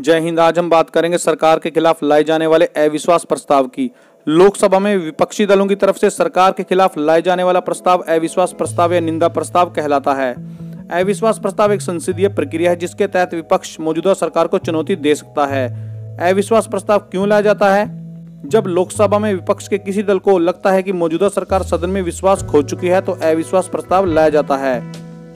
जय हिंद। आज हम बात करेंगे सरकार के खिलाफ लाए जाने वाले अविश्वास प्रस्ताव की। लोकसभा में विपक्षी दलों की तरफ़ से सरकार के खिलाफ लाए जाने वाला प्रस्ताव अविश्वास प्रस्ताव या निंदा प्रस्ताव कहलाता है। अविश्वास प्रस्ताव एक संसदीय प्रक्रिया है जिसके तहत विपक्ष मौजूदा सरकार को चुनौती दे सकता है। अविश्वास प्रस्ताव क्यों लाया जाता है? जब लोकसभा में विपक्ष के किसी दल को लगता है कि मौजूदा सरकार सदन में विश्वास खो चुकी है तो अविश्वास प्रस्ताव लाया जाता है।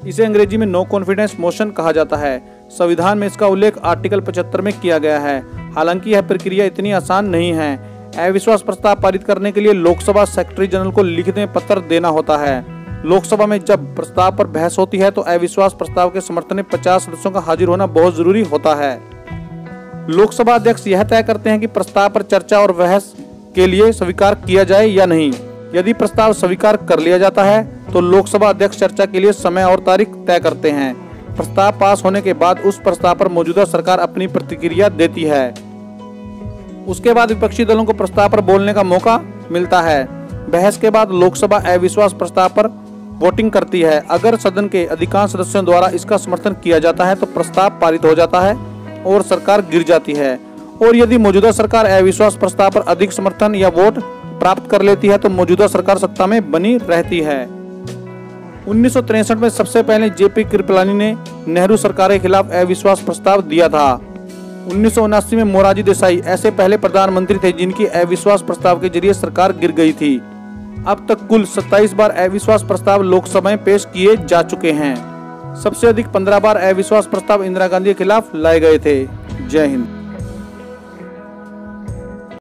इसे अंग्रेज़ी में नो कॉन्फिडेंस मोशन कहा जाता है। संविधान में इसका उल्लेख आर्टिकल 75 में किया गया है। हालाँकि यह प्रक्रिया इतनी आसान नहीं है। अविश्वास प्रस्ताव पारित करने के लिए लोकसभा सेक्रेटरी जनरल को लिखित में पत्र देना होता है। लोकसभा में जब प्रस्ताव पर बहस होती है तो अविश्वास प्रस्ताव के समर्थन में पचास सदस्यों का हाजिर होना बहुत ज़रूरी होता है। लोकसभा अध्यक्ष यह तय करते हैं कि प्रस्ताव पर चर्चा और बहस के लिए स्वीकार किया जाए या नहीं। यदि प्रस्ताव स्वीकार कर लिया जाता है तो लोकसभा अध्यक्ष चर्चा के लिए समय और तारीख तय करते हैं। प्रस्ताव पास होने के बाद उस प्रस्ताव पर मौजूदा सरकार अपनी प्रतिक्रिया देती है। उसके बाद विपक्षी दलों को प्रस्ताव पर बोलने का मौका मिलता है। बहस के बाद लोकसभा अविश्वास प्रस्ताव पर वोटिंग करती है। अगर सदन के अधिकांश सदस्यों द्वारा इसका समर्थन किया जाता है तो प्रस्ताव पारित हो जाता है और सरकार गिर जाती है। और यदि मौजूदा सरकार अविश्वास प्रस्ताव पर अधिक समर्थन या वोट प्राप्त कर लेती है तो मौजूदा सरकार सत्ता में बनी रहती है। उन्नीस में सबसे पहले जेपी कृपलानी ने नेहरू सरकार के खिलाफ अविश्वास प्रस्ताव दिया था। उन्नीस सौ उनासी में मोरारजी देसाई ऐसे पहले प्रधानमंत्री थे जिनकी अविश्वास प्रस्ताव के ज़रिए सरकार गिर गई थी। अब तक कुल 27 बार अविश्वास प्रस्ताव लोकसभा में पेश किए जा चुके हैं। सबसे अधिक 15 बार अविश्वास प्रस्ताव इंदिरा गांधी के खिलाफ लाए गए थे। जय हिंद।